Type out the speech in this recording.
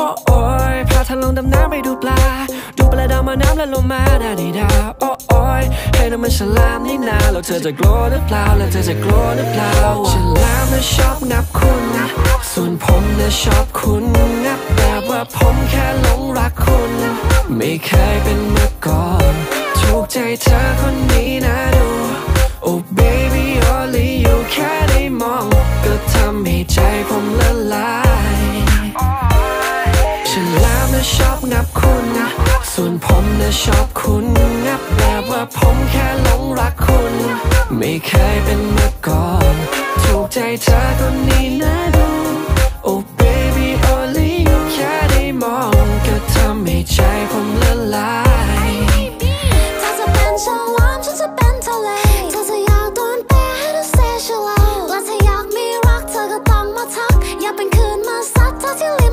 อ้โอ้ยพาเธอลงดำน้ำไปดูปลา ดูปลาดาวมาน้ำแล้วลงมาดาดีดาโอ้โอ้ยให้น้ำมันฉลามนี่นาแล้วเธอจะกลัวหรือเปล่าแล้วเธอจะกลัวหรือเปล่าฉลามน่ะชอบนับคุณนะส่วนผมน่ะชอบคุณนับแบบว่าผมแค่หลงรักคุณ ไม่เคยเป็นมาก่อน ถูกใจเธอคน นะชอบงับคุณนะ ส่วนผมนะชอบคุณงับแบบว่าผมแค่หลงรักคุณ ไม่เคยเป็นเมื่อก่อน ถูกใจเธอคนนี้นะดู Oh baby only you แค่ได้มองก็ทำให้ใจผมละลายเธอจะเป็นฉลามฉันจะเป็นทะเลเธอจะอยากโดนเปให้เธอเสียฉลและถ้อยากมีรักเธอก็ต้องมาทัก อย่าเป็นคืนมาซัดเธอที่